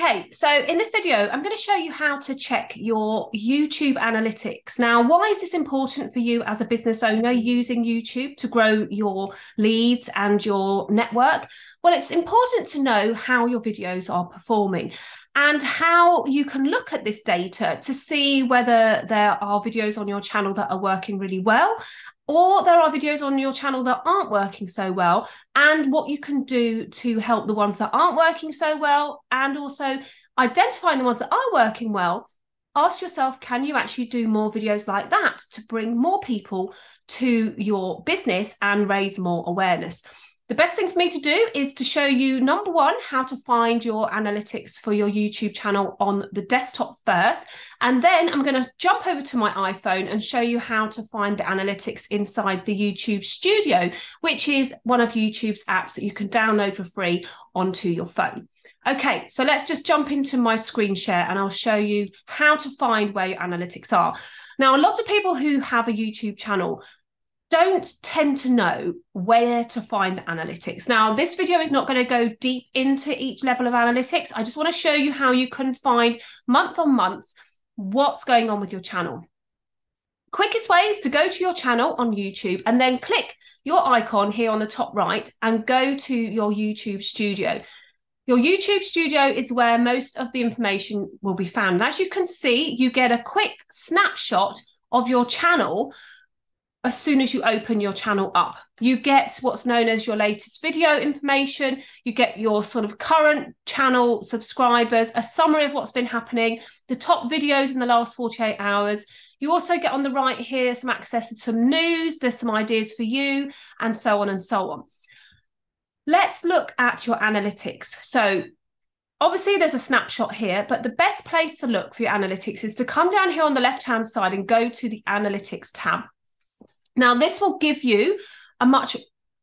Okay, so in this video, I'm going to show you how to check your YouTube analytics. Now, why is this important for you as a business owner using YouTube to grow your leads and your network? Well, it's important to know how your videos are performing and how you can look at this data to see whether there are videos on your channel that are working really well or there are videos on your channel that aren't working so well and what you can do to help the ones that aren't working so well and also identifying the ones that are working well. Ask yourself can you actually do more videos like that to bring more people to your business and raise more awareness the best thing for me to do is to show you number one, how to find your analytics for your YouTube channel on the desktop first. And then I'm going to jump over to my iPhone and show you how to find the analytics inside the YouTube Studio, which is one of YouTube's apps that you can download for free onto your phone. Okay, so let's just jump into my screen share and I'll show you how to find where your analytics are. Now, a lot of people who have a YouTube channel don't tend to know where to find analytics. Now, this video is not going to go deep into each level of analytics. I just want to show you how you can find month on month what's going on with your channel. Quickest way is to go to your channel on YouTube and then click your icon here on the top right and go to your YouTube studio. Your YouTube studio is where most of the information will be found. As you can see, you get a quick snapshot of your channel as soon as you open your channel up. You get what's known as your latest video information, you get your sort of current channel subscribers, a summary of what's been happening, the top videos in the last 48 hours. You also get on the right here some access to some news, there's some ideas for you, and so on and so on. Let's look at your analytics. So Obviously, there's a snapshot here, but the best place to look for your analytics is to come down here on the left hand side and go to the analytics tab. Now, this will give you a much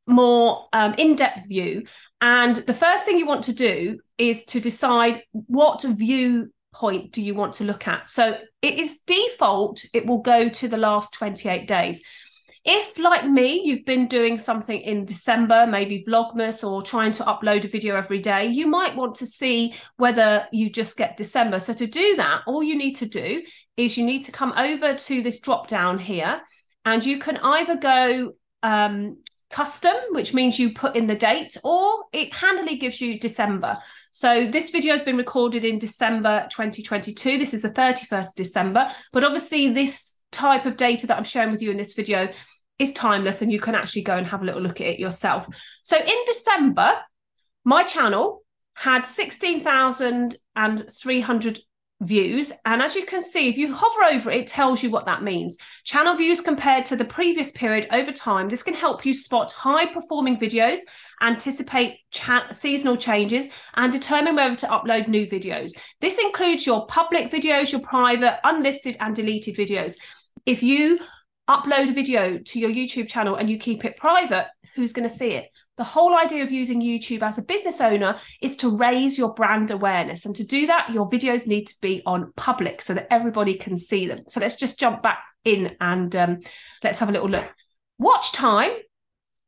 more um, in depth view. And the first thing you want to do is to decide what viewpoint do you want to look at. So it is default, it will go to the last 28 days. If, like me, you've been doing something in December, maybe Vlogmas or trying to upload a video every day, you might want to see whether you just get December. So, to do that, all you need to do is you need to come over to this drop down here and you can either go um, custom, which means you put in the date, or it handily gives you December. So this video has been recorded in December 2022. This is the 31st December, but obviously this type of data that I'm sharing with you in this video is timeless and you can actually go and have a little look at it yourself. So in December, my channel had 16,300 views. And as you can see, if you hover over it, it tells you what that means. Channel views compared to the previous period over time. This can help you spot high performing videos, anticipate cha- seasonal changes, and determine whether to upload new videos. This includes your public videos, your private, unlisted, and deleted videos. If you upload a video to your YouTube channel and you keep it private, who's going to see it? The whole idea of using YouTube as a business owner is to raise your brand awareness. And to do that, your videos need to be on public so that everybody can see them. So let's just jump back in and um, let's have a little look. Watch time,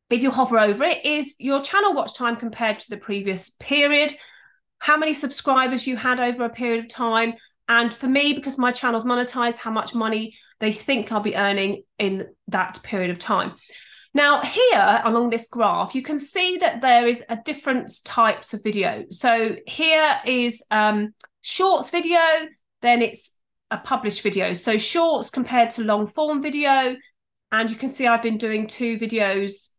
if you hover over it, is your channel watch time compared to the previous period, how many subscribers you had over a period of time. And for me, because my channel's monetized, how much money they think I'll be earning in that period of time. Now, here along this graph, you can see that there is a different types of video. So here is um, shorts video, then it's a published video. So shorts compared to long form video. And you can see I've been doing two videos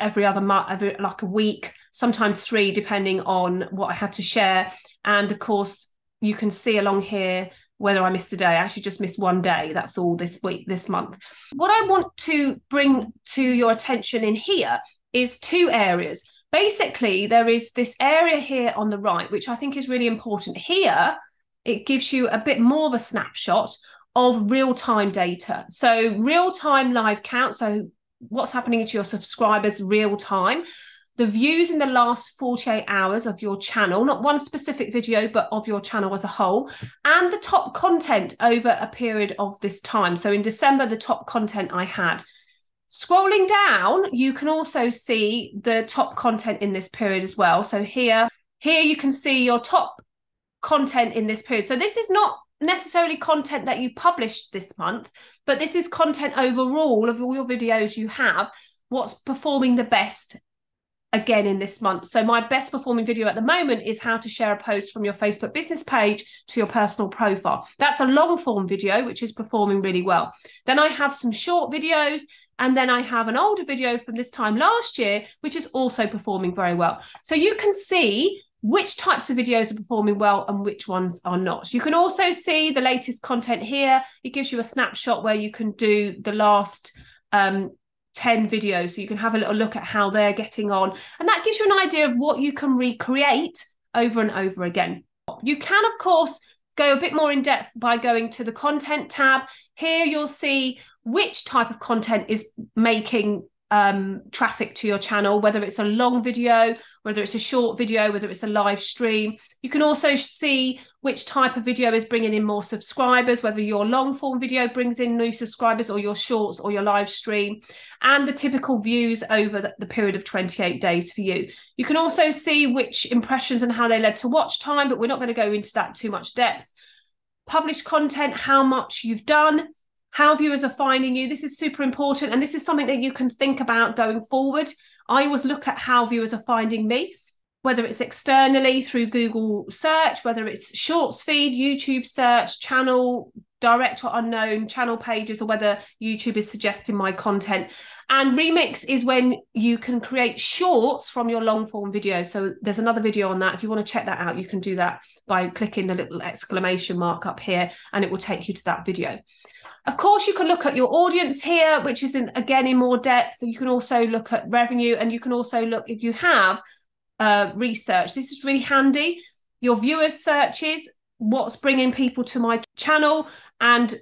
every other month, every like a week, sometimes three, depending on what I had to share. And of course, you can see along here whether I missed a day. I actually just missed one day. That's all this week, this month. What I want to bring to your attention in here is two areas. Basically, there is this area here on the right, which I think is really important. Here, it gives you a bit more of a snapshot of real time data. So, real time live count. So, what's happening to your subscribers real time the views in the last 48 hours of your channel, not one specific video, but of your channel as a whole, and the top content over a period of this time. So in December, the top content I had. Scrolling down, you can also see the top content in this period as well. So here, here you can see your top content in this period. So this is not necessarily content that you published this month, but this is content overall of all your videos you have, what's performing the best again in this month. So my best performing video at the moment is how to share a post from your Facebook business page to your personal profile. That's a long form video which is performing really well. Then I have some short videos and then I have an older video from this time last year which is also performing very well. So you can see which types of videos are performing well and which ones are not. You can also see the latest content here. It gives you a snapshot where you can do the last um, 10 videos. So you can have a little look at how they're getting on. And that gives you an idea of what you can recreate over and over again. You can, of course, go a bit more in depth by going to the content tab. Here you'll see which type of content is making um, traffic to your channel, whether it's a long video, whether it's a short video, whether it's a live stream. You can also see which type of video is bringing in more subscribers, whether your long form video brings in new subscribers or your shorts or your live stream, and the typical views over the, the period of 28 days for you. You can also see which impressions and how they led to watch time, but we're not going to go into that too much depth. Published content, how much you've done, how viewers are finding you. This is super important. And this is something that you can think about going forward. I always look at how viewers are finding me, whether it's externally through Google search, whether it's shorts feed, YouTube search, channel, direct or unknown channel pages, or whether YouTube is suggesting my content. And remix is when you can create shorts from your long form video. So there's another video on that. If you want to check that out, you can do that by clicking the little exclamation mark up here, and it will take you to that video. Of course, you can look at your audience here, which is in, again in more depth. You can also look at revenue, and you can also look if you have uh, research. This is really handy. Your viewers searches, what's bringing people to my channel, and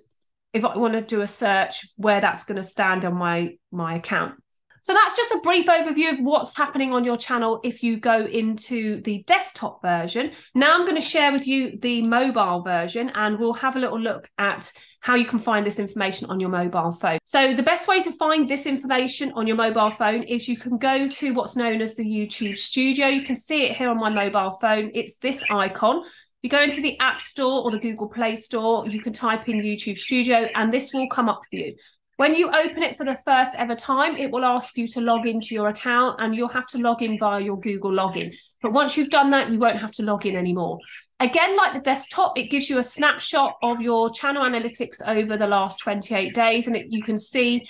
if I want to do a search, where that's going to stand on my my account. So that's just a brief overview of what's happening on your channel if you go into the desktop version. Now I'm going to share with you the mobile version and we'll have a little look at how you can find this information on your mobile phone. So the best way to find this information on your mobile phone is you can go to what's known as the YouTube Studio. You can see it here on my mobile phone. It's this icon. You go into the App Store or the Google Play Store, you can type in YouTube Studio and this will come up for you. When you open it for the first ever time, it will ask you to log into your account and you'll have to log in via your Google login. But once you've done that, you won't have to log in anymore. Again, like the desktop, it gives you a snapshot of your channel analytics over the last 28 days and it, you can see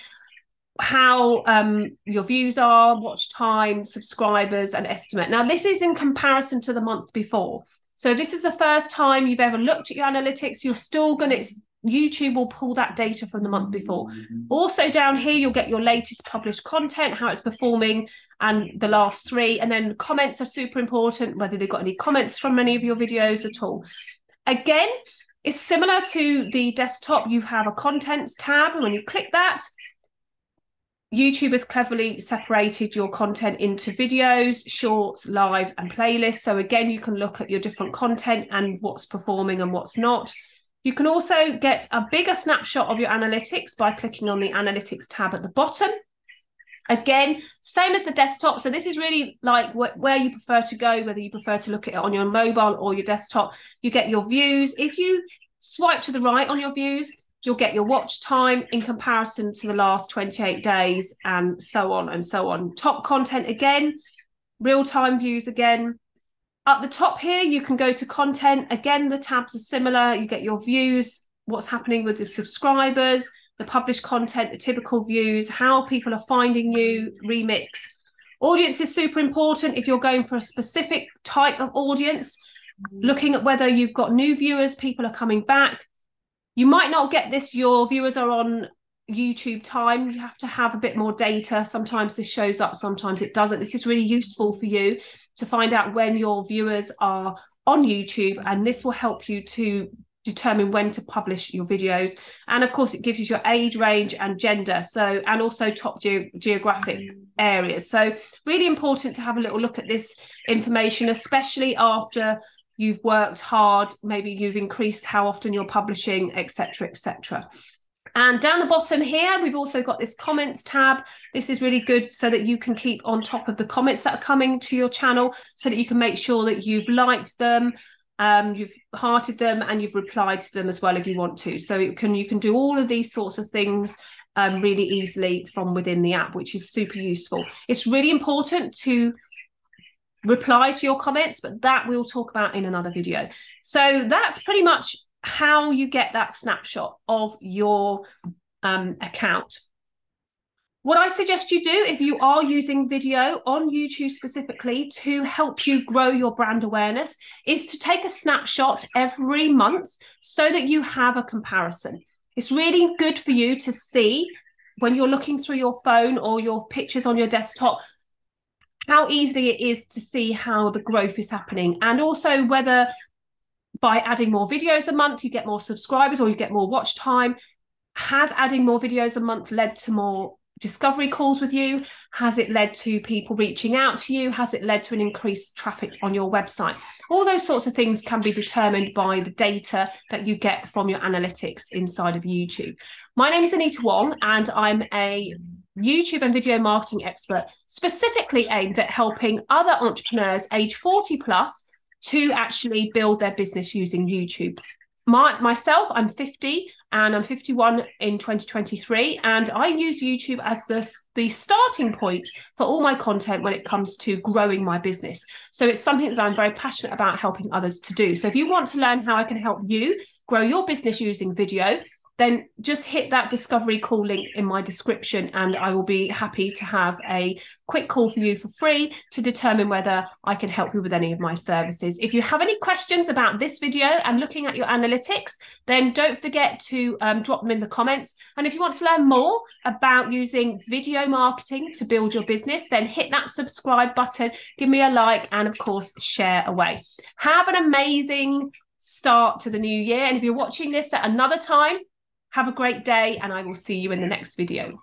how um, your views are, watch time, subscribers, and estimate. Now, this is in comparison to the month before. So, this is the first time you've ever looked at your analytics. You're still going to YouTube will pull that data from the month before. Mm-hmm. Also, down here, you'll get your latest published content, how it's performing, and the last three. And then comments are super important, whether they've got any comments from any of your videos at all. Again, it's similar to the desktop. You have a contents tab, and when you click that, YouTube has cleverly separated your content into videos, shorts, live, and playlists. So again, you can look at your different content and what's performing and what's not. You can also get a bigger snapshot of your analytics by clicking on the analytics tab at the bottom. Again, same as the desktop. So this is really like wh- where you prefer to go, whether you prefer to look at it on your mobile or your desktop. You get your views. If you swipe to the right on your views, you'll get your watch time in comparison to the last 28 days and so on and so on. Top content again, real time views again, at the top here, you can go to content. Again, the tabs are similar. You get your views, what's happening with the subscribers, the published content, the typical views, how people are finding you, remix. Audience is super important if you're going for a specific type of audience, looking at whether you've got new viewers, people are coming back. You might not get this, your viewers are on YouTube time. You have to have a bit more data. Sometimes this shows up, sometimes it doesn't. This is really useful for you to find out when your viewers are on YouTube, and this will help you to determine when to publish your videos. And of course, it gives you your age range and gender, so and also top ge- geographic mm. areas. So, really important to have a little look at this information, especially after you've worked hard, maybe you've increased how often you're publishing, etc., etc. And down the bottom here, we've also got this comments tab. This is really good so that you can keep on top of the comments that are coming to your channel so that you can make sure that you've liked them, um, you've hearted them and you've replied to them as well if you want to. So you can you can do all of these sorts of things um, really easily from within the app, which is super useful. It's really important to reply to your comments, but that we'll talk about in another video. So that's pretty much how you get that snapshot of your um, account. What I suggest you do if you are using video on YouTube specifically to help you grow your brand awareness is to take a snapshot every month so that you have a comparison. It's really good for you to see when you're looking through your phone or your pictures on your desktop how easily it is to see how the growth is happening and also whether by adding more videos a month you get more subscribers or you get more watch time has adding more videos a month led to more discovery calls with you? Has it led to people reaching out to you? Has it led to an increased traffic on your website? All those sorts of things can be determined by the data that you get from your analytics inside of YouTube. My name is Anita Wong, and I'm a YouTube and video marketing expert specifically aimed at helping other entrepreneurs age 40 plus to actually build their business using YouTube. My myself i'm 50 and i'm 51 in 2023 and i use youtube as the, the starting point for all my content when it comes to growing my business. So it's something that i'm very passionate about helping others to do. So if you want to learn how i can help you grow your business using video then just hit that discovery call link in my description and I will be happy to have a quick call for you for free to determine whether I can help you with any of my services. If you have any questions about this video and looking at your analytics, then don't forget to um, drop them in the comments. And if you want to learn more about using video marketing to build your business, then hit that subscribe button, give me a like, and of course, share away. Have an amazing start to the new year. And if you're watching this at another time, have a great day, and I will see you in the next video.